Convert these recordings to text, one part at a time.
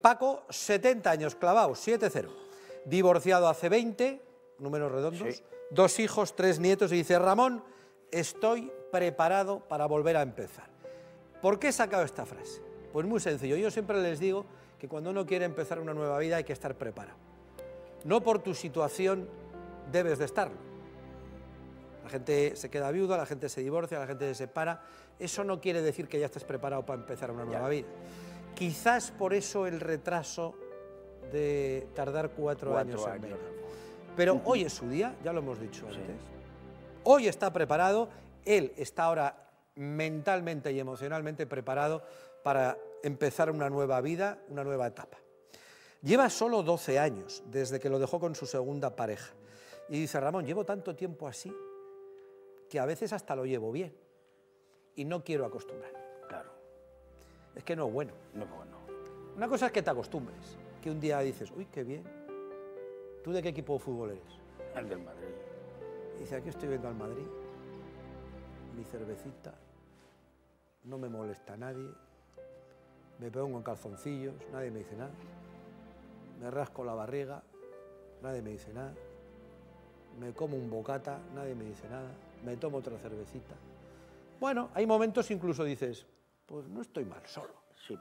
Paco, 70 años clavados, 7-0. Divorciado hace 20, números redondos, Sí. dos hijos, tres nietos, y dice, Ramón, estoy preparado para volver a empezar. ¿Por qué he sacado esta frase? Pues muy sencillo, yo siempre les digo que cuando uno quiere empezar una nueva vida hay que estar preparado. No por tu situación debes de estarlo. La gente se queda viuda, la gente se divorcia, la gente se separa. Eso no quiere decir que ya estés preparado para empezar una nueva vida. Quizás por eso el retraso de tardar cuatro, Cuatro años, en venir. Pero hoy es su día, ya lo hemos dicho antes. Hoy está preparado, él está ahora mentalmente y emocionalmente preparado para empezar una nueva vida, una nueva etapa. Lleva solo 12 años desde que lo dejó con su segunda pareja. Y dice, Ramón, llevo tanto tiempo así que a veces hasta lo llevo bien y no quiero acostumbrarme. Es que no es bueno. no es bueno. Una cosa es que te acostumbres, que un día dices, uy, qué bien. ¿Tú de qué equipo de fútbol eres? El del Madrid. Y dice, aquí estoy viendo al Madrid, mi cervecita, no me molesta nadie, me pongo en calzoncillos, nadie me dice nada, me rasco la barriga, nadie me dice nada, me como un bocata, nadie me dice nada, me tomo otra cervecita. Bueno, hay momentos incluso dices, pues no estoy mal solo, Sí,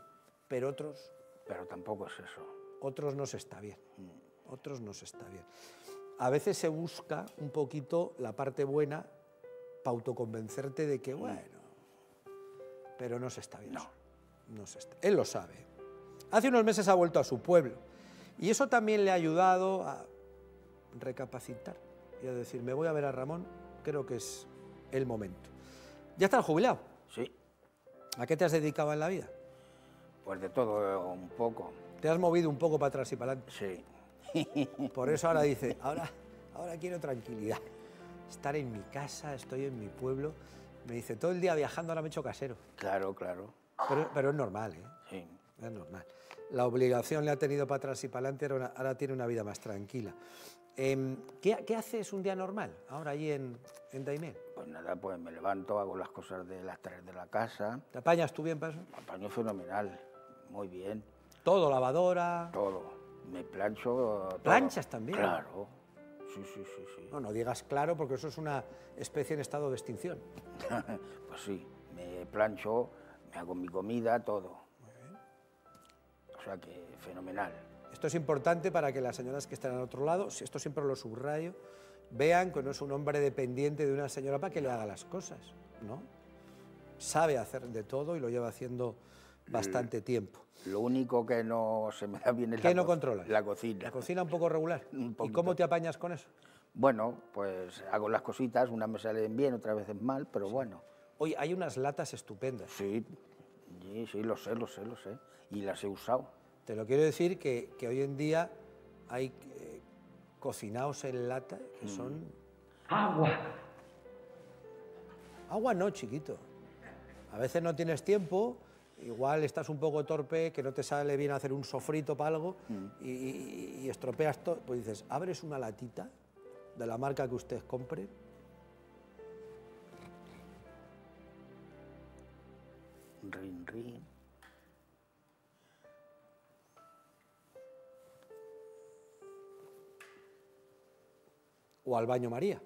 pero otros, pero tampoco es eso. otros no se está bien, otros no se está bien. A veces se busca un poquito la parte buena para autoconvencerte de que, bueno, pero no se está bien. No. solo, no se está. Él lo sabe. Hace unos meses ha vuelto a su pueblo y eso también le ha ayudado a recapacitar y a decir, me voy a ver a Ramón, creo que es el momento. Ya estás jubilado. Sí, ¿A qué te has dedicado en la vida? pues de todo un poco. Te has movido un poco para atrás y para adelante. Sí, Por eso ahora dice, ahora, ahora quiero tranquilidad. Estar en mi casa, estoy en mi pueblo. Me dice, todo el día viajando ahora me he hecho casero. claro, claro. Pero, pero es normal, ¿eh? Sí. Es normal. La obligación le ha tenido para atrás y para adelante, ahora, ahora tiene una vida más tranquila. Em, ¿qué, qué haces un día normal ahora allí en, en Daimiel? Pues nada, pues me levanto, hago las cosas de las tareas de la casa. ¿Te apañas tú bien para eso? Me apaño fenomenal, muy bien, Todo, lavadora... todo. Me plancho. todo. ¿Planchas también? Claro. Sí, sí, sí, sí. No, no digas claro porque eso es una especie en estado de extinción. pues sí, me plancho, me hago mi comida, todo. O sea que fenomenal. Esto es importante para que las señoras que están al otro lado, esto siempre lo subrayo, vean que no es un hombre dependiente de una señora para que le haga las cosas, ¿no? Sabe hacer de todo y lo lleva haciendo bastante tiempo. Lo único que no se me da bien es ¿Qué la, no co- controlas? la cocina. ¿La cocina un poco regular? Un ¿Y cómo te apañas con eso? Bueno, pues hago las cositas, unas me salen bien, otras veces mal, pero bueno. Oye, hay unas latas estupendas. Sí, sí, sí, lo sé, lo sé, lo sé. Y las he usado. Te lo quiero decir que, que hoy en día hay eh, cocinados en lata que son... Agua. Agua no, chiquito. A veces no tienes tiempo, igual estás un poco torpe, que no te sale bien hacer un sofrito para algo y, y- y estropeas todo. Pues dices, abres una latita de la marca que usted compre. Rin, rin. O al baño María.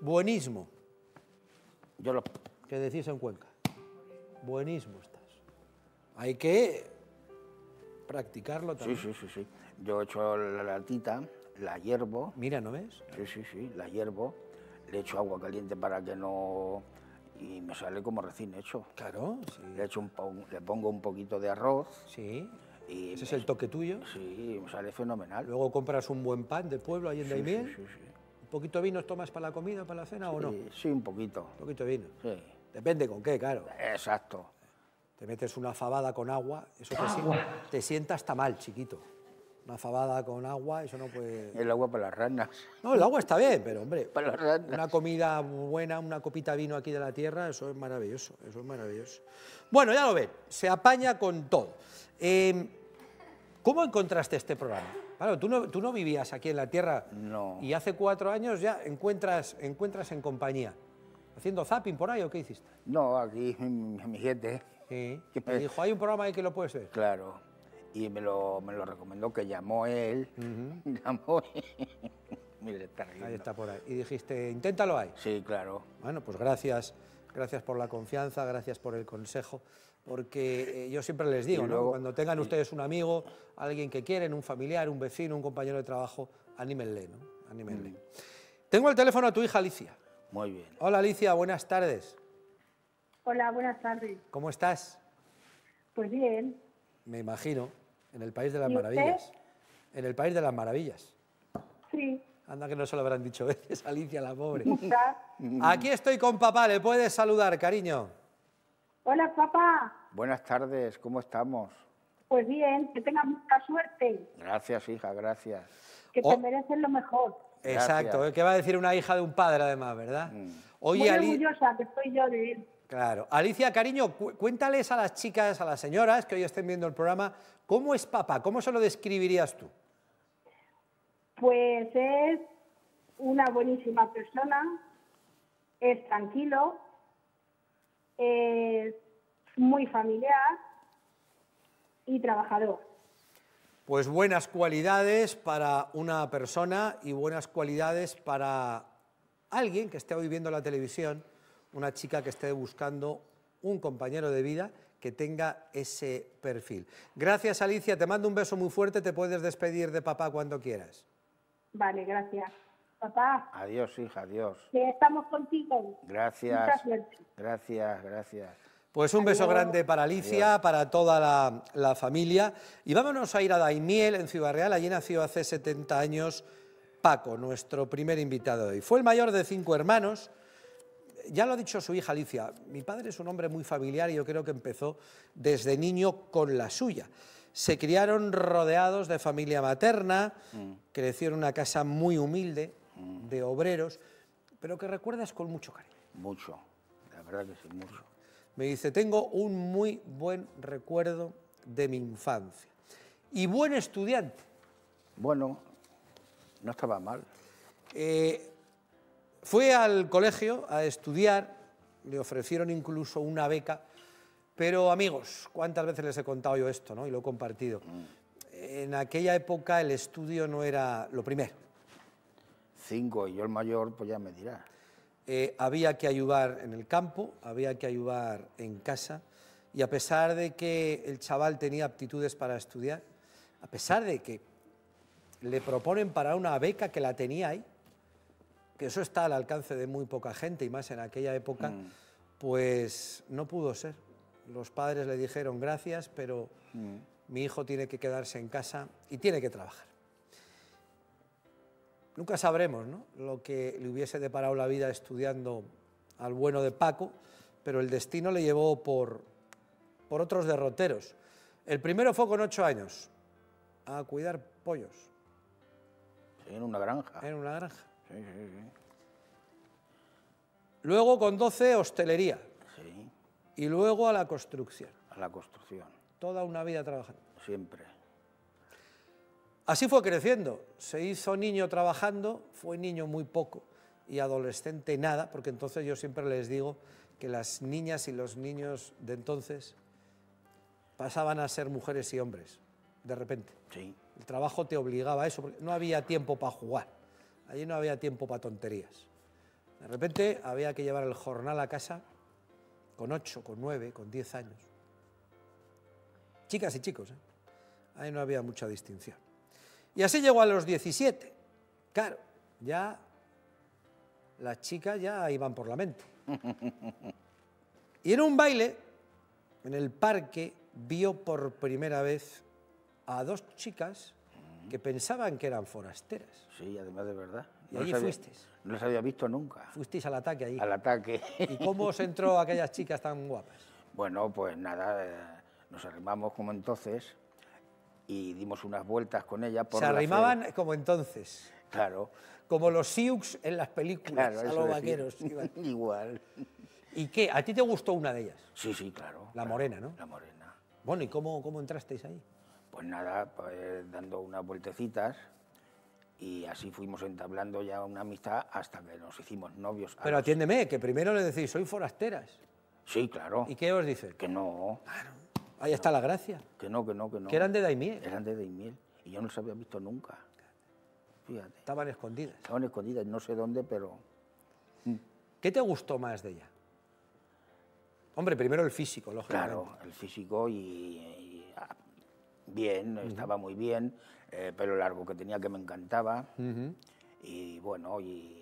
Buenismo, Yo lo... que decís en Cuenca. Buenismo estás. Hay que practicarlo Sí, también. sí, sí, sí. Yo echo la latita, la hiervo, Mira, ¿no ves? sí, sí, sí, la hiervo, le echo agua caliente para que no... y me sale como recién hecho. Claro, sí. Le, echo un po- le pongo un poquito de arroz Sí. Y Ese es el toque tuyo. Sí, me sale fenomenal. Luego compras un buen pan de pueblo ahí en Sí, Daimiel. sí, sí, sí. ¿Un poquito de vino tomas para la comida, para la cena o no? Sí, un poquito. Un poquito de vino. Sí, Depende con qué, claro. exacto. Te metes una fabada con agua, eso te, sien- te sienta hasta mal, chiquito. Una fabada con agua, eso no puede... El agua para las ranas. No, el agua está bien, pero hombre, Para las ranas. una comida buena, una copita de vino aquí de la tierra, eso es maravilloso, eso es maravilloso. Bueno, ya lo ven, se apaña con todo. Eh, ¿Cómo encontraste este programa? Claro, tú no, tú no vivías aquí en la tierra No. y hace cuatro años ya encuentras, encuentras en compañía. ¿Haciendo zapping por ahí o qué hiciste? No, aquí mi, mi gente, Sí. Me dijo, hay un programa ahí que lo puedes ver. claro. Y me lo, me lo recomendó que llamó él. Llamó Mire, está riendo. Ahí está por ahí. Y dijiste, inténtalo ahí. Sí, claro. Bueno, pues gracias, gracias por la confianza, gracias por el consejo, porque eh, yo siempre les digo, ¿no? cuando tengan ustedes un amigo, alguien que quieren, un familiar, un vecino, un compañero de trabajo, anímenle, ¿no? Anímenle. Mm. Tengo al teléfono a tu hija Alicia. Muy bien. Hola Alicia, buenas tardes. Hola, buenas tardes. ¿Cómo estás? Pues bien, Me imagino, en el país de las ¿Y usted? maravillas. En el país de las maravillas. sí, Anda que no se lo habrán dicho veces, Alicia, la pobre. Aquí estoy con papá, ¿le puedes saludar, cariño? Hola, papá. Buenas tardes, ¿cómo estamos? Pues bien, que tengas mucha suerte, Gracias, hija, gracias. que Oh. te mereces lo mejor. Exacto, Gracias. ¿qué va a decir una hija de un padre además, verdad? Oye, Muy Ali- orgullosa que estoy yo de él. Claro. Alicia, cariño, cu- cuéntales a las chicas, a las señoras que hoy estén viendo el programa, ¿cómo es papá? ¿Cómo se lo describirías tú? Pues es una buenísima persona, es tranquilo, es muy familiar y trabajador. Pues buenas cualidades para una persona y buenas cualidades para alguien que esté hoy viendo la televisión, una chica que esté buscando un compañero de vida que tenga ese perfil. Gracias Alicia, te mando un beso muy fuerte, te puedes despedir de papá cuando quieras. Vale, gracias. Papá, Adiós, hija, adiós. que estamos contigo. Gracias. Gracias, gracias. Pues un beso grande para Alicia, para toda la, la familia. Y vámonos a ir a Daimiel, en Ciudad Real. Allí nació hace 70 años Paco, nuestro primer invitado de hoy. Fue el mayor de cinco hermanos. Ya lo ha dicho su hija Alicia, mi padre es un hombre muy familiar y yo creo que empezó desde niño con la suya. Se criaron rodeados de familia materna, creció en una casa muy humilde, de obreros, pero que recuerdas con mucho cariño. Mucho. La verdad que sí, mucho. Me dice, tengo un muy buen recuerdo de mi infancia. Y buen estudiante. Bueno, no estaba mal. Eh, fue al colegio a estudiar, le ofrecieron incluso una beca, pero amigos, ¿cuántas veces les he contado yo esto ¿no? y lo he compartido? En aquella época el estudio no era lo primero. Cinco y yo el mayor, pues ya me dirá. Eh, había que ayudar en el campo, había que ayudar en casa, y a pesar de que el chaval tenía aptitudes para estudiar, a pesar de que le proponen para una beca que la tenía ahí, que eso está al alcance de muy poca gente y más en aquella época, pues no pudo ser. Los padres le dijeron gracias, pero mi hijo tiene que quedarse en casa y tiene que trabajar. Nunca sabremos ¿no? lo que le hubiese deparado la vida estudiando al bueno de Paco, pero el destino le llevó por, por otros derroteros. El primero fue con ocho años, a cuidar pollos en una granja. en una granja. Sí, sí, sí. Luego con 12, hostelería. Y luego a la construcción. a la construcción. Toda una vida trabajando. Siempre. Así fue creciendo. Se hizo niño trabajando, fue niño muy poco y adolescente nada, porque entonces yo siempre les digo que las niñas y los niños de entonces pasaban a ser mujeres y hombres, de repente. Sí. El trabajo te obligaba a eso, porque no había tiempo para jugar, allí no había tiempo para tonterías. De repente había que llevar el jornal a casa con 8, con 9, con 10 años. Chicas y chicos, ¿eh? ahí no había mucha distinción. Y así llegó a los 17. Claro, ya las chicas ya iban por la mente. Y en un baile, en el parque, vio por primera vez a dos chicas que pensaban que eran forasteras. Sí, además de verdad. ¿Y allí las había- fuisteis? No las había visto nunca. Fuisteis al ataque allí. Al ataque. ¿Y cómo os entró aquellas chicas tan guapas? Bueno, pues nada, eh, nos arrimamos como entonces y dimos unas vueltas con ella por Se fe- arrimaban como entonces, Claro, como los Sioux en las películas, claro. a los vaqueros. iban. Igual. ¿Y qué? ¿A ti te gustó una de ellas? Sí, sí, claro. La claro, morena, ¿no? La morena. Bueno, ¿y cómo, cómo entrasteis ahí? Pues nada, pues dando unas vueltecitas Y así fuimos entablando ya una amistad hasta que nos hicimos novios. Pero los- atiéndeme, que primero le decís, soy forasteras. Sí, claro. ¿Y qué os dicen? Que no, Ahí está la gracia. que no, que no, que no. Que eran de Daimiel. Eran de Daimiel. Y yo no los había visto nunca. Fíjate. Estaban escondidas. Estaban escondidas, no sé dónde, pero ¿Qué te gustó más de ella? Hombre, primero el físico, lógicamente. claro, el físico y, bien, estaba muy bien, eh, pelo largo que tenía que me encantaba. Y bueno, y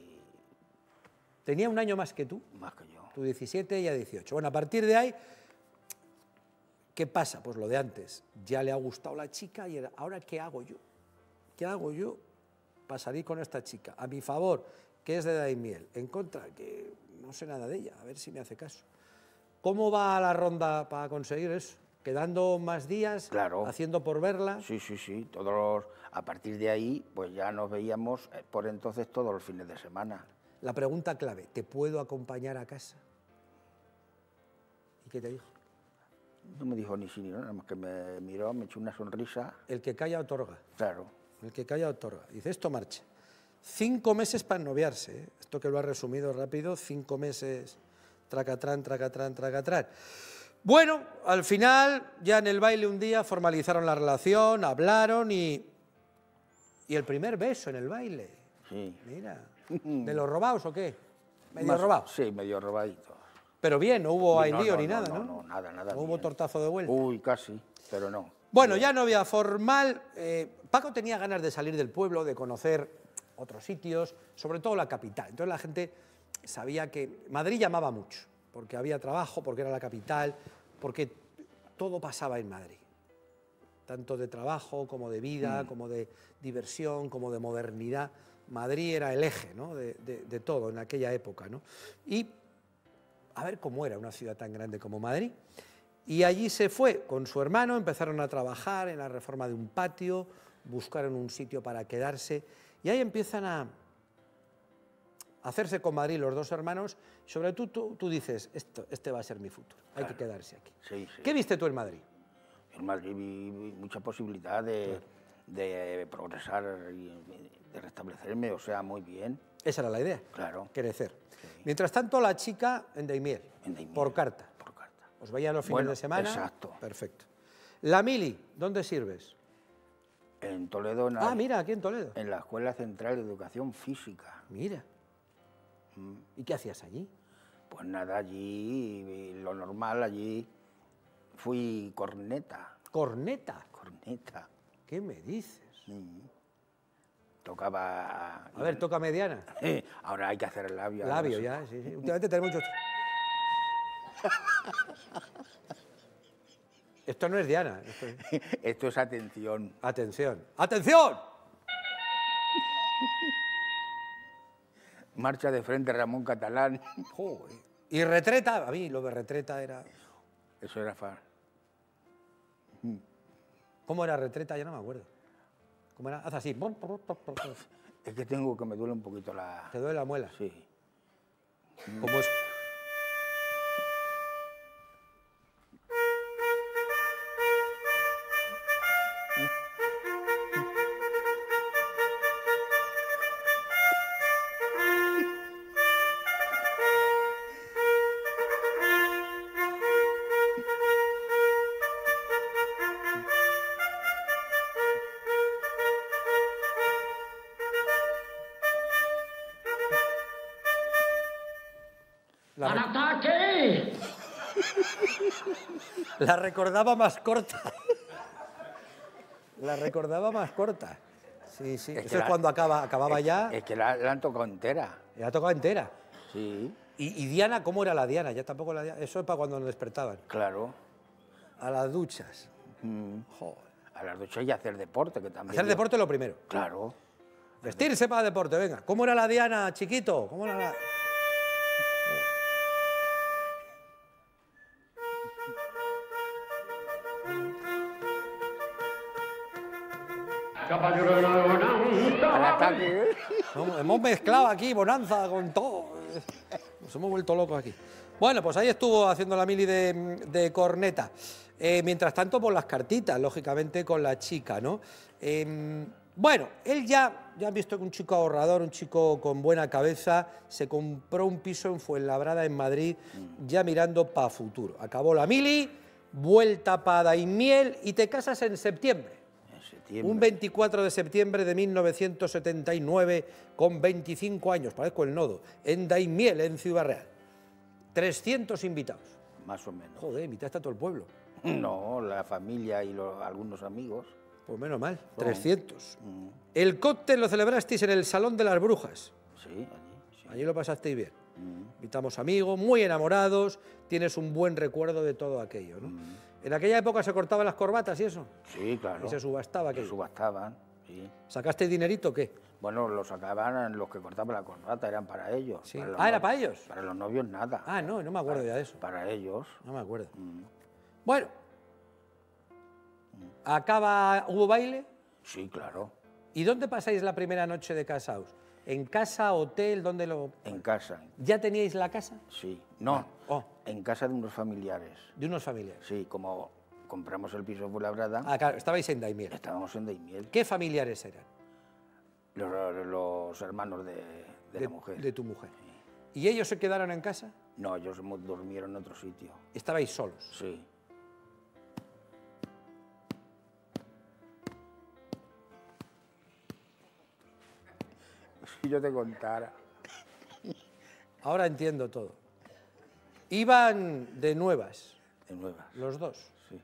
Tenía un año más que tú, más que yo. tú 17 y ella 18. Bueno, a partir de ahí, ¿qué pasa? Pues lo de antes. Ya le ha gustado la chica y ¿ahora qué hago yo? ¿Qué hago yo para salir con esta chica? A mi favor, que es de Daimiel. En contra, que no sé nada de ella, a ver si me hace caso. ¿Cómo va la ronda para conseguir eso? ¿Quedando más días? Claro. ¿Haciendo por verla? Sí, sí, sí. Todos los- a partir de ahí, pues ya nos veíamos eh, por entonces todos los fines de semana. La pregunta clave, ¿te puedo acompañar a casa? ¿Y qué te dijo? No me dijo ni sí ni no, nada más que me miró, me echó una sonrisa. El que calla otorga. Claro, El que calla otorga. Dice, esto marcha. Cinco meses para noviarse. ¿eh? Esto que lo ha resumido rápido, cinco meses, tracatrán, tracatrán, tracatrán. Bueno, al final, ya en el baile un día formalizaron la relación, hablaron y... Y el primer beso en el baile. sí. Mira, ¿de los robados o qué? Medio Más- robado. Sí, medio robadito. Pero bien, no hubo ahí no, no, ni no, nada, no, ¿no? no, nada, nada, No hubo bien. tortazo de vuelta. Uy, casi, pero no. Bueno, ya novia formal. eh, Paco tenía ganas de salir del pueblo, de conocer otros sitios, sobre todo la capital. Entonces la gente sabía que Madrid llamaba mucho, porque había trabajo, porque era la capital, porque todo pasaba en Madrid. Tanto de trabajo como de vida, como de diversión, como de modernidad. Madrid era el eje ¿no? de, de- de todo en aquella época. ¿no? Y a ver cómo era una ciudad tan grande como Madrid. Y allí se fue con su hermano, empezaron a trabajar en la reforma de un patio, buscaron un sitio para quedarse y ahí empiezan a hacerse con Madrid los dos hermanos. Sobre todo tú, tú dices, Esto, este va a ser mi futuro, hay que quedarse aquí. Sí, sí. ¿Qué viste tú en Madrid? En Madrid vi, vi mucha posibilidad de, de progresar y de restablecerme, o sea, muy bien, Esa era la idea, claro, crecer. Mientras tanto, la chica en Daimiel, En Daimiel. por carta. por carta. Os veían los fines Bueno, de semana. exacto. Perfecto. La Mili, ¿dónde sirves? En Toledo, en la, Ah, mira, aquí en Toledo. en la Escuela Central de Educación Física. Mira. ¿Y qué hacías allí? Pues nada, allí, lo normal, allí fui corneta, Corneta. corneta. ¿Qué me dices? sí. Tocaba... A ver, toca mediana. Ahora hay que hacer el labio. Labio ya, sí, sí. Últimamente tenemos muchos. Esto no es Diana. esto es- Esto es atención. Atención. ¡Atención! Marcha de frente Ramón Catalán. Joder. Y retreta, a mí lo de retreta era. Eso era fa. ¿Cómo era retreta? Ya no me acuerdo. ¿Cómo era? Haz así. Es que tengo que me duele un poquito la... Te duele la muela. Sí. Como es. La recordaba más corta. La recordaba más corta. Sí, sí. Es Eso es la- cuando acaba, acababa ya. Es que la, la han tocado entera. Ya tocaba entera. Sí, ¿Y, y Diana, cómo era la Diana? Ya tampoco la Diana. Eso es para cuando nos despertaban. claro. A las duchas. Mm. Joder. A las duchas y hacer deporte, que también... Hacer yo- deporte lo primero. Claro. Vestirse para deporte, venga. ¿Cómo era la Diana, chiquito? ¿Cómo era la.? Caballero de la bonanza. Ataque. No, hemos mezclado aquí bonanza con todo. Nos hemos vuelto locos aquí. Bueno, pues ahí estuvo haciendo la mili de, de corneta. Eh, mientras tanto, por las cartitas, lógicamente, con la chica, ¿no? Em, Bueno, él ya, ya han visto que un chico ahorrador, un chico con buena cabeza, se compró un piso en Fuenlabrada, en Madrid, ya mirando para futuro. Acabó la mili, vuelta para Daimiel y te casas en septiembre. Septiembre. Un 24 de septiembre de 1979, con 25 años, parezco el nodo, en Daimiel, en Ciudad Real. 300 invitados. Más o menos. Joder, invitaste a todo el pueblo. No, la familia y los- algunos amigos. Pues menos mal, 300. El cóctel lo celebrasteis en el Salón de las Brujas. Sí, allí. sí. Allí lo pasasteis bien. Invitamos amigos, muy enamorados, tienes un buen recuerdo de todo aquello. ¿no? En aquella época se cortaban las corbatas y eso. Sí, claro. Y se subastaba Se subastaban, sí. ¿Sacaste dinerito o qué? Bueno, los sacaban los que cortaban la corbata, eran para ellos. Sí. Ah, ¿era para ellos? Para los novios nada. Ah, no, no me acuerdo ya de eso. Para ellos. No me acuerdo. Bueno. Acaba, ¿hubo baile? Sí, claro. ¿Y dónde pasáis la primera noche de casaos? ¿En casa, hotel, dónde lo...? En casa, ¿Ya teníais la casa? sí. No, Oh. En casa de unos familiares. De unos familiares. Sí, como compramos el piso en Fuenlabrada, Ah, claro, estabais en Daimiel. estábamos en Daimiel. ¿Qué familiares eran? Los, los hermanos de, de la mujer. De tu mujer. ¿Y ellos se quedaron en casa? No, ellos durmieron en otro sitio. Estabais solos. Sí. Si yo te contara. Ahora entiendo todo. Iban de nuevas, De nuevas. los dos. Sí.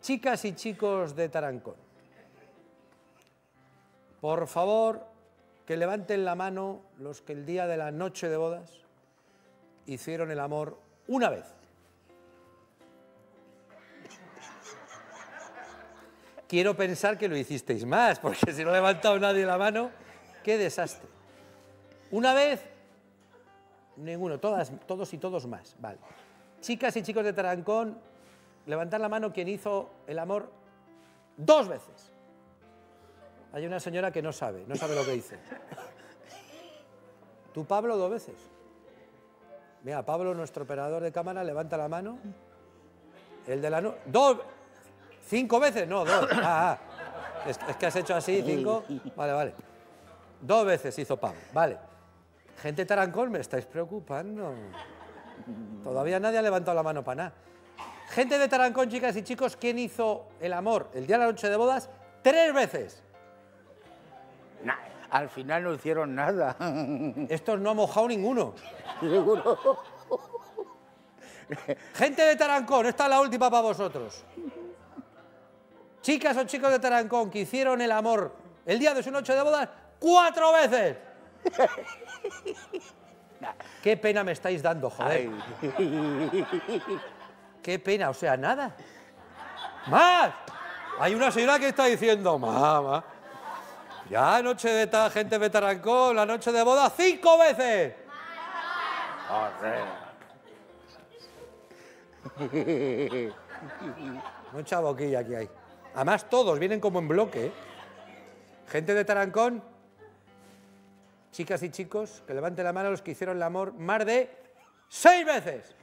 Chicas y chicos de Tarancón, por favor, que levanten la mano los que el día de la noche de bodas hicieron el amor una vez. Quiero pensar que lo hicisteis más, porque si no ha levantado nadie la mano, qué desastre. Una vez, ninguno, todas, todos y todos más. Vale. Chicas y chicos de Tarancón, levantar la mano quien hizo el amor dos veces. Hay una señora que no sabe, no sabe lo que dice. ¿Tú, Pablo, dos veces? Mira, Pablo, nuestro operador de cámara, levanta la mano. El de la... Dos... ¿Cinco veces? No, dos. Ah, ah. Es, es que has hecho así, cinco. Vale, vale. Dos veces hizo Pablo. Vale. Gente de Tarancón, me estáis preocupando. Todavía nadie ha levantado la mano para nada. Gente de Tarancón, chicas y chicos, ¿quién hizo el amor el día de la noche de bodas? Tres veces. Nah, al final no hicieron nada. Estos no ha mojado ninguno. Seguro. Gente de Tarancón, esta es la última para vosotros. Chicas o chicos de Tarancón que hicieron el amor el día de su noche de bodas cuatro veces. Qué pena me estáis dando, joder. Ay. Qué pena, o sea, nada. ¡Más! Hay una señora que está diciendo, mamá. Ya noche de ta- gente de Tarancón, la noche de boda, cinco veces. Joder. Mucha boquilla aquí hay. Además, todos vienen como en bloque. Gente de Tarancón, chicas y chicos, que levanten la mano los que hicieron el amor más de seis veces.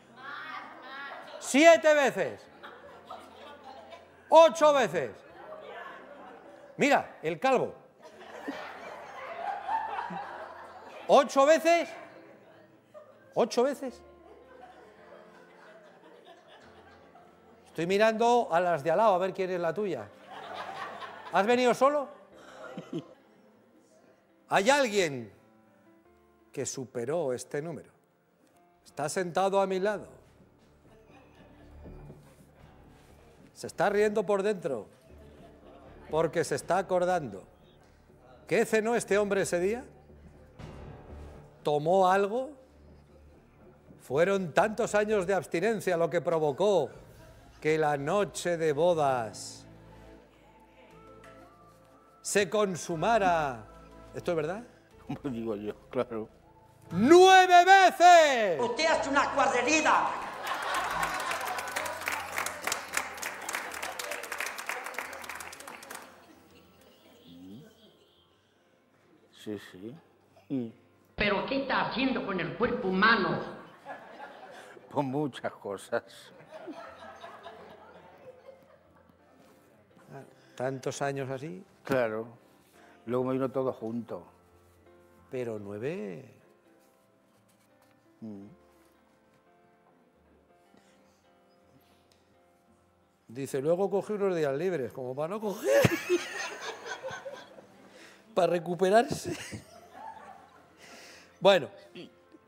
Siete veces. Ocho veces. Mira, el calvo. Ocho veces. Ocho veces. Estoy mirando a las de al lado a ver quién es la tuya. ¿Has venido solo? ¿Hay alguien que superó este número? Está sentado a mi lado. Se está riendo por dentro porque se está acordando. ¿Qué cenó este hombre ese día? ¿Tomó algo? Fueron tantos años de abstinencia lo que provocó que la noche de bodas se consumara. ¿Esto es verdad? Como digo yo, claro. ¡Nueve veces! Usted hace una cuadrerida. Sí, sí. ¿Pero qué está haciendo con el cuerpo humano? Por muchas cosas. Tantos años así, Claro. Luego me vino todo junto. pero nueve. Dice, luego cogí unos días libres, como para no coger. para recuperarse. bueno,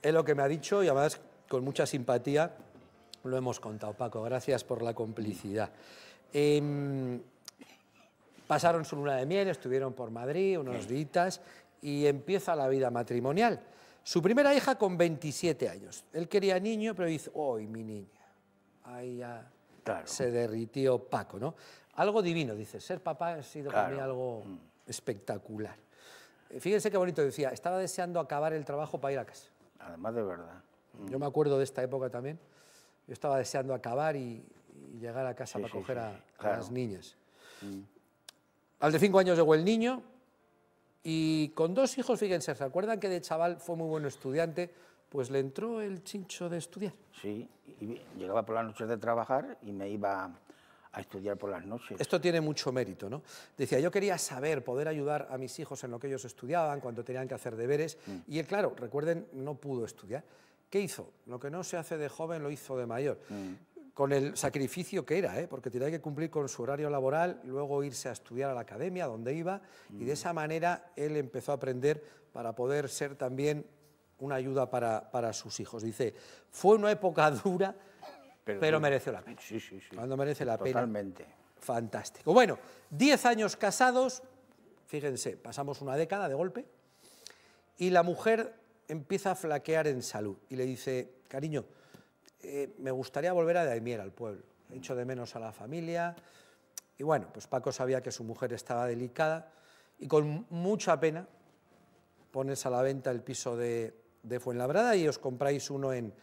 es lo que me ha dicho y además con mucha simpatía lo hemos contado, Paco. Gracias por la complicidad. Em, Pasaron su luna de miel, estuvieron por Madrid unos días y empieza la vida matrimonial. Su primera hija con 27 años. Él quería niño, pero dice, ¡ay, mi niña! Ahí ya Claro. se derritió Paco, ¿no? Algo divino, dice. Ser papá ha sido para mí Claro. algo espectacular. Eh, Fíjense qué bonito decía. Estaba deseando acabar el trabajo para ir a casa. Además de verdad. Yo me acuerdo de esta época también. Yo estaba deseando acabar y, y llegar a casa Sí, para sí, coger sí, a, a claro. las niñas. Al de cinco años llegó el niño y con dos hijos, fíjense, ¿se acuerdan que de chaval fue muy buen estudiante? Pues le entró el chincho de estudiar. Sí. Y llegaba por las noches de trabajar y me iba a estudiar por las noches. Esto tiene mucho mérito, ¿no? Decía, yo quería saber, poder ayudar a mis hijos en lo que ellos estudiaban, cuando tenían que hacer deberes, y él, claro, recuerden, no pudo estudiar. ¿Qué hizo? Lo que no se hace de joven lo hizo de mayor. Con el sacrificio que era, ¿eh? porque tenía que cumplir con su horario laboral, luego irse a estudiar a la academia, donde iba, y de esa manera él empezó a aprender para poder ser también una ayuda para, para sus hijos. Dice, fue una época dura, pero, Pero- mereció la pena. Sí, sí, sí. Cuando merece la pena. Totalmente. Fantástico. Bueno, 10 años casados, fíjense, pasamos una década de golpe, y la mujer empieza a flaquear en salud y le dice, cariño, eh, me gustaría volver a Daimiel, al pueblo. He hecho de menos a la familia. Y bueno, pues Paco sabía que su mujer estaba delicada y con mucha pena pones a la venta el piso de, de Fuenlabrada y os compráis uno en,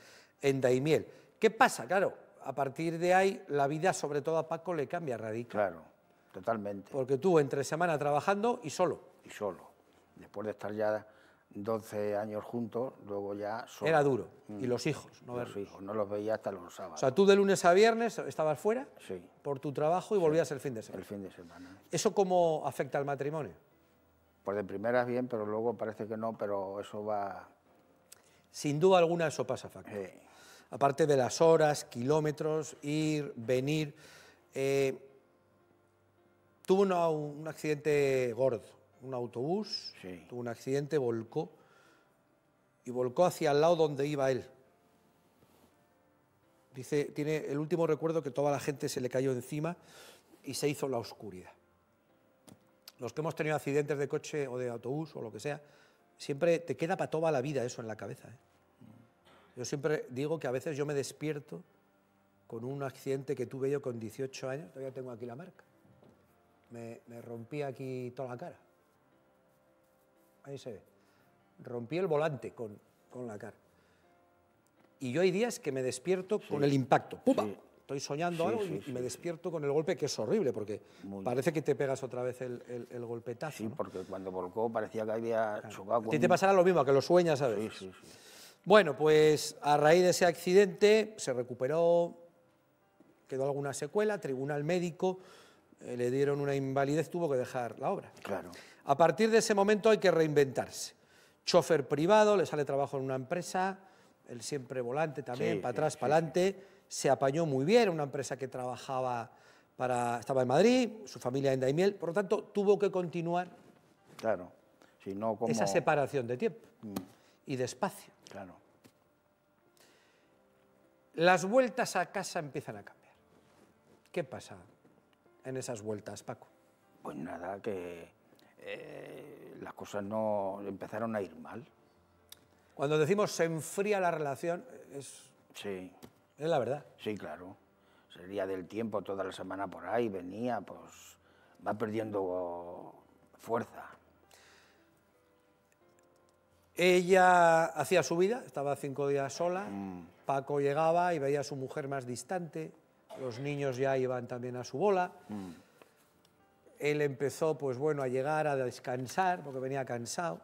en Daimiel. ¿Qué pasa? Claro, a partir de ahí la vida, sobre todo a Paco, le cambia radical. Claro. Totalmente. Porque tú entre semana trabajando y solo. Y solo. Después de estar ya 12 años juntos, luego ya solo. Era duro. Y los hijos, no Los hijos, no los veía hasta los O sábados. sea, tú de lunes a viernes estabas fuera sí, por tu trabajo y volvías el fin de semana. el fin de semana. ¿Eso cómo afecta al matrimonio? Pues de primeras bien, pero luego parece que no, pero eso va... Sin duda alguna eso pasa, Paco. eh, Aparte de las horas, kilómetros, ir, venir. eh, tuvo una- un accidente gordo, un autobús, Sí. tuvo un accidente, volcó y volcó hacia el lado donde iba él. Dice, tiene el último recuerdo que toda la gente se le cayó encima y se hizo la oscuridad. Los que hemos tenido accidentes de coche o de autobús o lo que sea, siempre te queda para toda la vida eso en la cabeza. ¿eh? Yo siempre digo que a veces yo me despierto con un accidente que tuve yo con 18 años, todavía tengo aquí la marca. Me, me rompí aquí toda la cara. Ahí se ve. Rompí el volante con, con la cara. Y yo hay días que me despierto con el impacto. ¡Pumba! Sí. Estoy soñando Sí, algo y- sí, y, sí, me sí. despierto con el golpe, que es horrible, porque Muy. parece que te pegas otra vez el, el- el golpetazo. sí, ¿no? porque cuando volcó parecía que había chocado A con... ti te pasará lo mismo, a que lo sueñas a Sí, veces. sí, sí. Bueno, pues a raíz de ese accidente se recuperó, quedó alguna secuela, tribunal médico, eh, le dieron una invalidez, tuvo que dejar la obra. Claro. A partir de ese momento hay que reinventarse. Chofer privado, le sale trabajo en una empresa, él siempre volante también, Sí, para atrás, sí, para adelante, se apañó muy bien, una empresa que trabajaba para, estaba en Madrid, su familia en Daimiel, por lo tanto tuvo que continuar Claro. Si no, como... esa separación de tiempo Mm, y de espacio. Claro. Las vueltas a casa empiezan a cambiar. ¿Qué pasa en esas vueltas, Paco? Pues nada, que eh, las cosas no empezaron a ir mal. Cuando decimos se enfría la relación, es, Sí, es la verdad. sí, claro. Sería del tiempo toda la semana por ahí, venía, pues va perdiendo fuerza. Ella hacía su vida, estaba cinco días sola, Paco llegaba y veía a su mujer más distante, los niños ya iban también a su bola. Él empezó, pues bueno, a llegar, a descansar, porque venía cansado.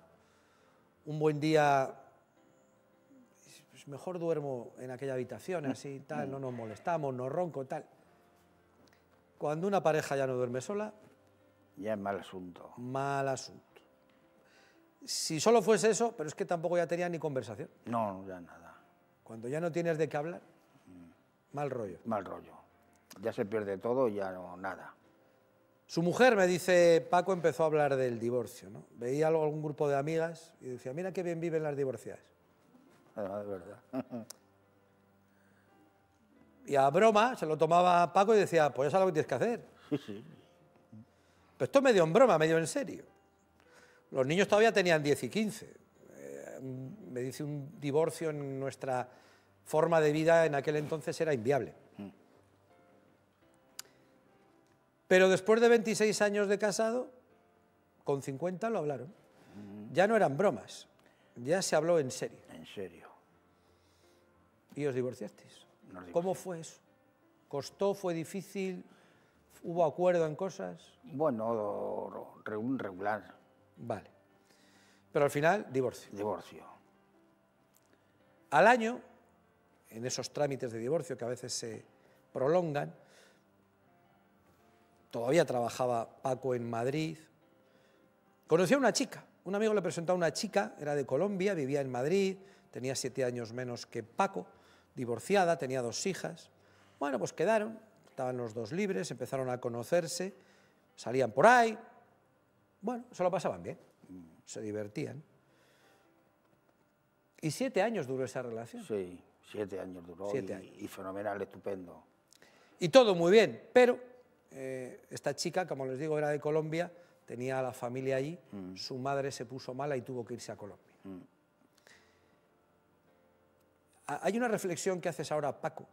Un buen día, pues, mejor duermo en aquella habitación, así, tal, no nos molestamos, no ronco, tal. Cuando una pareja ya no duerme sola, Ya es mal asunto. mal asunto. Si solo fuese eso, pero es que tampoco ya tenía ni conversación. No, ya nada. Cuando ya no tienes de qué hablar, mal rollo. Mal rollo. Ya se pierde todo y ya no nada. Su mujer me dice, Paco empezó a hablar del divorcio, ¿no? Veía algún grupo de amigas y decía, mira qué bien viven las divorciadas. Ah, De verdad. Y a broma se lo tomaba Paco y decía, pues ya sabes lo que tienes que hacer. Sí, sí. Pero esto medio en broma, medio en serio. Los niños todavía tenían 10 y 15. Eh, me dice un divorcio en nuestra forma de vida en aquel entonces era inviable. Pero después de 26 años de casado, con 50 lo hablaron. Ya no eran bromas, ya se habló en serio. En serio. ¿Y os divorciasteis? Nos ¿Cómo fue eso? ¿Costó? ¿Fue difícil? ¿Hubo acuerdo en cosas? Bueno, regular Vale. Pero al final, divorcio. divorcio. Al año, en esos trámites de divorcio que a veces se prolongan, todavía trabajaba Paco en Madrid, conoció a una chica. Un amigo le presentó a una chica, era de Colombia, vivía en Madrid, tenía siete años menos que Paco, divorciada, tenía dos hijas. Bueno, pues quedaron, estaban los dos libres, empezaron a conocerse, salían por ahí. Bueno, se lo pasaban bien, se divertían. Y siete años duró esa relación. Sí, siete años duró Siete y, años. y fenomenal, estupendo. Y todo muy bien, pero eh, esta chica, como les digo, era de Colombia, tenía a la familia allí, su madre se puso mala y tuvo que irse a Colombia. Ha- Hay una reflexión que haces ahora, Paco,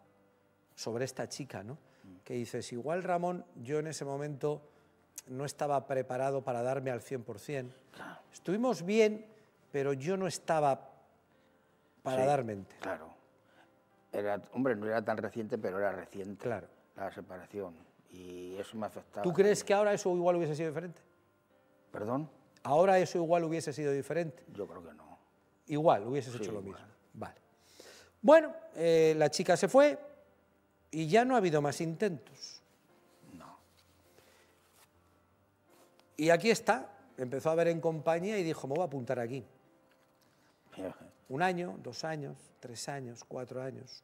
sobre esta chica, ¿no? Que dices, igual Ramón, yo en ese momento no estaba preparado para darme al 100%. Estuvimos bien, pero yo no estaba para Sí, darme entero. Claro. Era, hombre, no era tan reciente, pero era reciente. Claro. La separación. Y eso me afectaba. ¿Tú crees que ahora eso igual hubiese sido diferente? ¿Perdón? Ahora eso igual hubiese sido diferente. Yo creo que no. Igual, hubieses Sí, hecho lo igual. mismo. Vale. Bueno, eh, la chica se fue y ya no ha habido más intentos. No. Y aquí está, empezó a ver en compañía y dijo, me voy a apuntar aquí. Un año, dos años, tres años, cuatro años.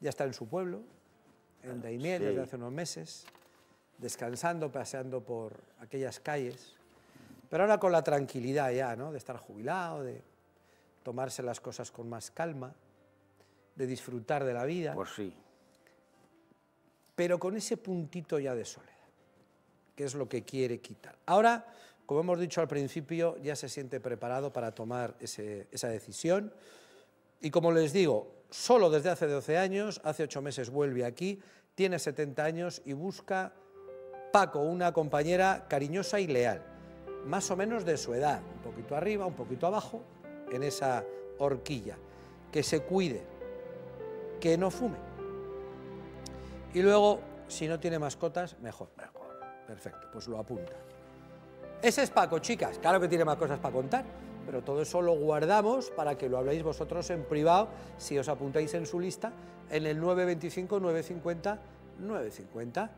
Ya está en su pueblo, en Daimiel, Sí. desde hace unos meses, descansando, paseando por aquellas calles. Pero ahora con la tranquilidad ya, ¿no? De estar jubilado, de tomarse las cosas con más calma, de disfrutar de la vida, Pues sí. pero con ese puntito ya de soledad, que es lo que quiere quitar. Ahora, como hemos dicho al principio, ya se siente preparado para tomar ese- esa decisión. Y como les digo, solo desde hace 12 años, hace 8 meses vuelve aquí, tiene 70 años y busca Paco, una compañera cariñosa y leal, más o menos de su edad, un poquito arriba, un poquito abajo, en esa horquilla, que se cuide, que no fume. Y luego, si no tiene mascotas, mejor. Perfecto, pues lo apunta. Ese es Paco, chicas. Claro que tiene más cosas para contar, pero todo eso lo guardamos para que lo habléis vosotros en privado, si os apuntáis en su lista, en el 925 950 950.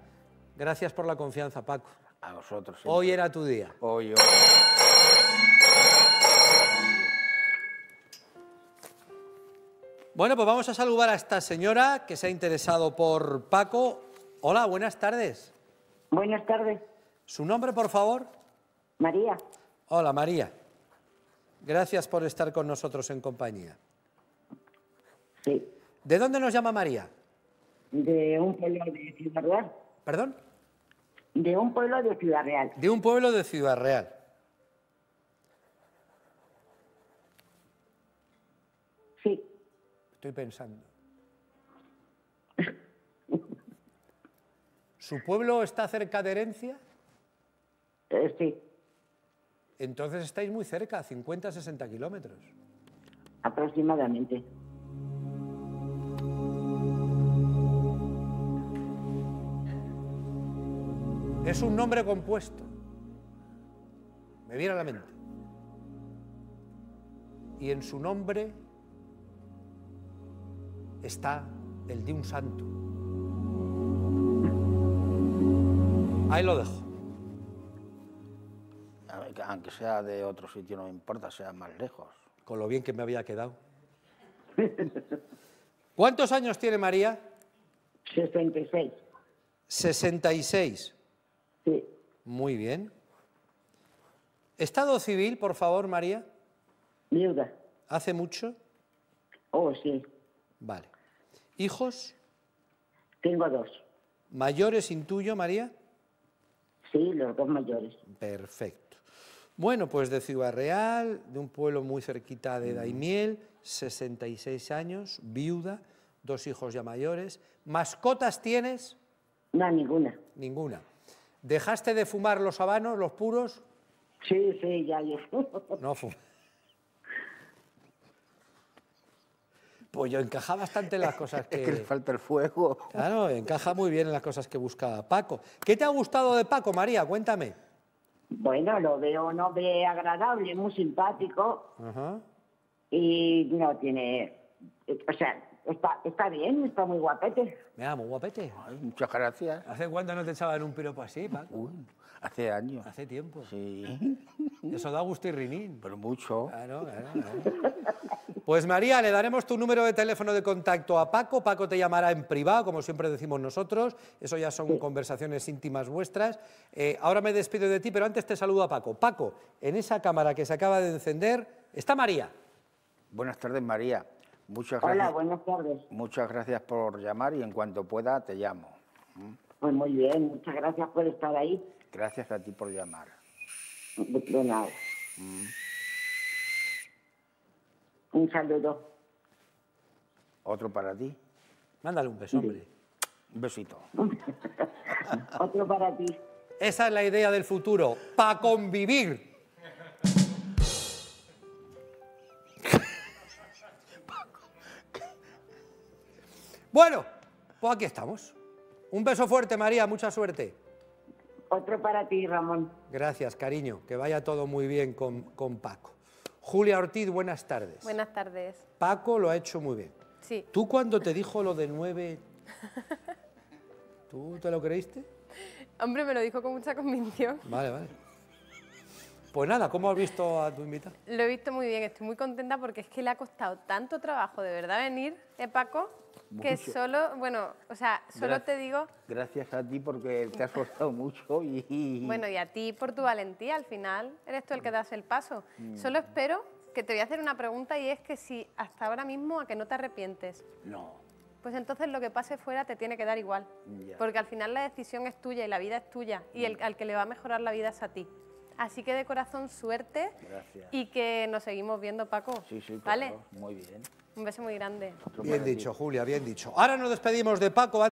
Gracias por la confianza, Paco. A vosotros. siempre. Hoy era tu día. Hoy, hoy. Bueno, pues vamos a saludar a esta señora que se ha interesado por Paco. Hola, buenas tardes. Buenas tardes, ¿Su nombre, por favor? María. Hola, María. Gracias por estar con nosotros en compañía. Sí, ¿De dónde nos llama María? de un pueblo de Ciudad Real. ¿Perdón? De un pueblo de Ciudad Real. De un pueblo de Ciudad Real. Sí, Estoy pensando. ¿Su pueblo está cerca de Herencia? eh, sí, Entonces estáis muy cerca, 50, 60 kilómetros. aproximadamente. Es un nombre compuesto. Me viene a la mente. Y en su nombre está el de un santo. Ahí lo dejo. Aunque sea de otro sitio, no me importa, sea más lejos. con lo bien que me había quedado. ¿Cuántos años tiene María? 66. 66. Sí. Muy bien. Estado civil, por favor, María. Viuda. ¿Hace mucho? Oh, sí. Vale. ¿Hijos? Tengo dos. ¿Mayores intuyo, María? Sí, los dos mayores. Perfecto. Bueno, pues de Ciudad Real, de un pueblo muy cerquita de Daimiel, 66 años, viuda, dos hijos ya mayores. ¿Mascotas tienes? No, ninguna. Ninguna. ¿Dejaste de fumar los habanos, los puros? Sí, sí, ya, ya. No fuma. Pues yo encaja bastante en las cosas Es que le que... falta el fuego. Claro, encaja muy bien en las cosas que buscaba Paco. ¿Qué te ha gustado de Paco, María? Cuéntame. Bueno, lo veo un hombre agradable, muy simpático Ajá. y no tiene... O sea, está, está bien, está muy guapete. Mira, muy guapete. Ay, muchas gracias. ¿Hace cuánto no te echaban un piropo así, Paco? Uy, hace años. Hace tiempo. Sí, Eso da gusto y rinín. pero mucho. Claro, claro, claro. Pues María, le daremos tu número de teléfono de contacto a Paco. Paco te llamará en privado, como siempre decimos nosotros. Eso ya son conversaciones íntimas vuestras. Eh, ahora me despido de ti, pero antes te saludo a Paco. Paco, en esa cámara que se acaba de encender está María. Buenas tardes, María. Muchas Hola, gracias. buenas tardes. Muchas gracias por llamar y en cuanto pueda te llamo. Pues muy bien, muchas gracias por estar ahí. Gracias a ti por llamar. De nada. Un saludo. Otro para ti. Mándale un beso, hombre. Un besito. Otro para ti. Esa es la idea del futuro, para convivir. Bueno, pues aquí estamos. Un beso fuerte, María, mucha suerte. Otro para ti, Ramón. Gracias, cariño. Que vaya todo muy bien con, con Paco. Julia Ortiz, buenas tardes. Buenas tardes. Paco lo ha hecho muy bien. Sí. ¿Tú cuando te dijo lo de nueve, tú te lo creíste? Hombre, me lo dijo con mucha convicción. Vale, vale. Pues nada, ¿cómo has visto a tu invitado? Lo he visto muy bien, estoy muy contenta porque es que le ha costado tanto trabajo de verdad venir, ¿eh, Paco? Que solo, bueno, o sea, solo te digo, Gracias a ti porque te has esforzado mucho y... bueno, y a ti por tu valentía, al final eres tú el que das el paso. Mm. Solo espero que te voy a hacer una pregunta y es que si hasta ahora mismo a que no te arrepientes, No. pues entonces lo que pase fuera te tiene que dar igual. Ya. Porque al final la decisión es tuya y la vida es tuya y el, al que le va a mejorar la vida es a ti. Así que de corazón suerte Gracias. y que nos seguimos viendo, Paco. Sí, sí, ¿Vale? claro. Muy bien. Un beso muy grande. Bien dicho, Julia, bien dicho. Ahora nos despedimos de Paco.